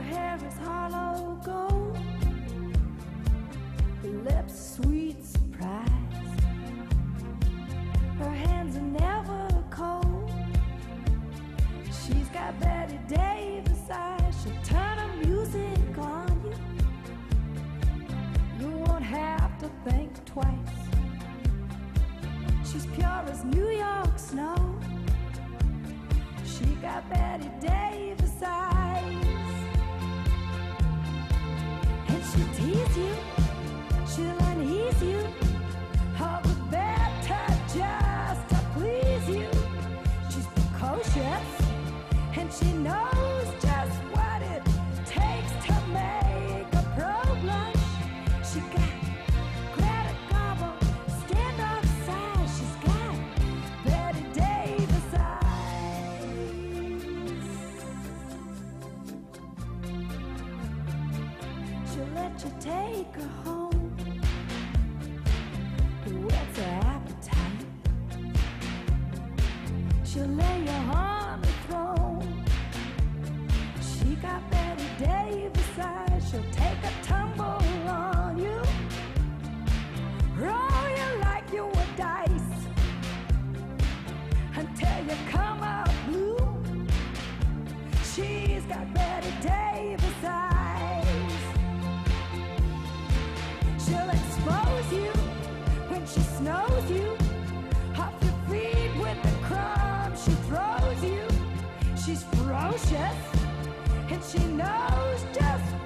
hair is Harlow gold, her lips sweet surprise. Her hands are never cold. She's got Bette Davis eyes. She'll turn her music on you. You won't have to think twice. She's pure as New York snow. She got Bette Davis eyes. You, you take her home. What's her appetite? She'll lay you on the throne. She got Bette Davis eyes. She'll take a tumble on you. Roll you like you were dice until you come out blue. She's got Bette Davis eyes. She's ferocious and she knows just